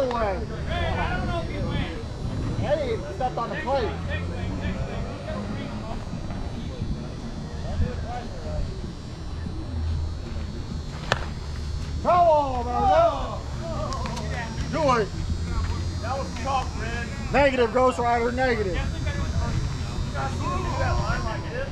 other way. Eddie stepped on the plate. Trouble, brother. Joy. That was tough, man. Negative, Ghost Rider, negative. That line like this.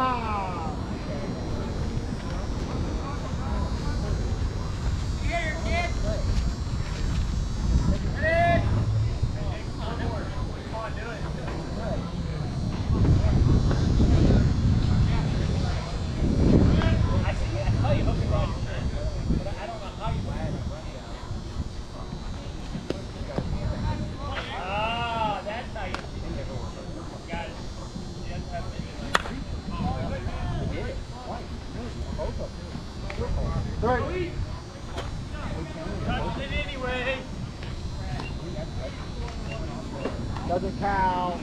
Ah. Ah, that's how you got it. You have to have it. Three. Touched it anyway. Doesn't count.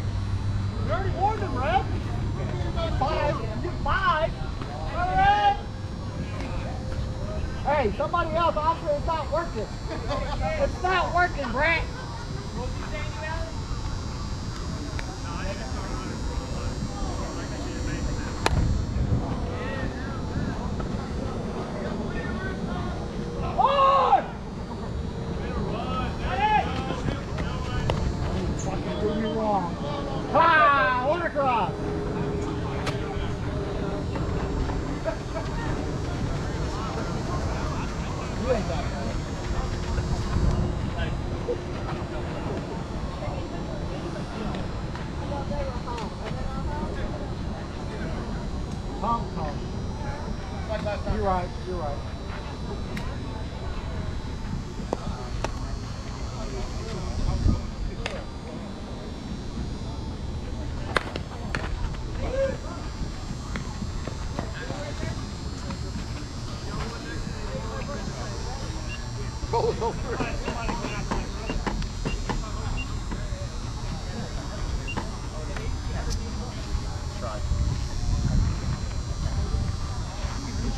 Hey, somebody else offer it's not working. It's not working, Brent. Do me Order cross. You ain't got it. You're right. You're right.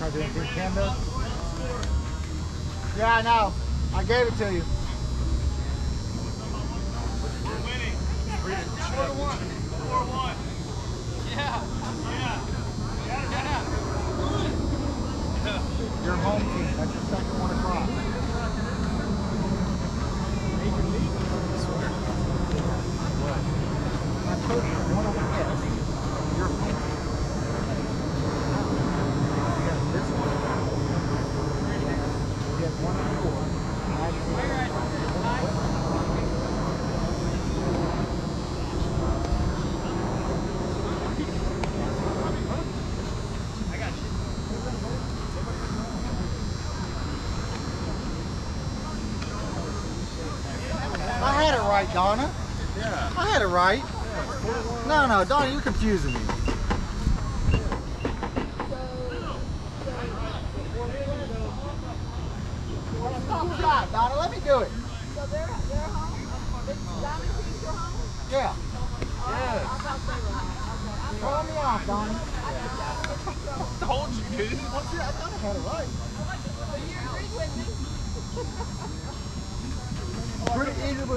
Try big canvas? Yeah, I know. I gave it to you. Your home team. That's your second one across. I told you, one of them is. Your home team. You got this one. You have one and four. I have I had it right, Donna. Yeah. I had it right. No, no, Donna, you're confusing me. Stop shot, Donna. Let me do it. So they're, they're home? The Diamond Thieves are home? Yeah. I thought they were home. Throw me off, Donna. Told you, dude. What's it? I thought I had it right. So you agree with me?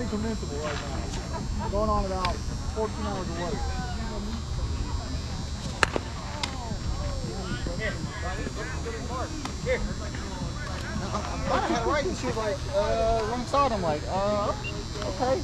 Convincible right now. Going on about 14 hours away. I thought I had right, and she was like, uh, wrong side. I'm like, uh, okay.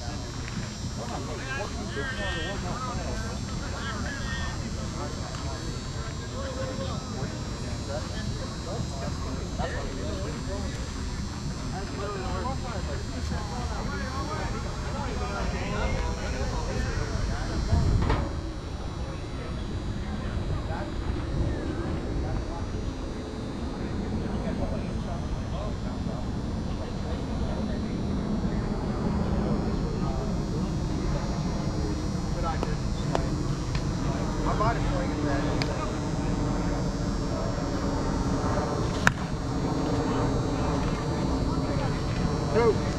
My body swinging that. Two.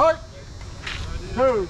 Hey! Two.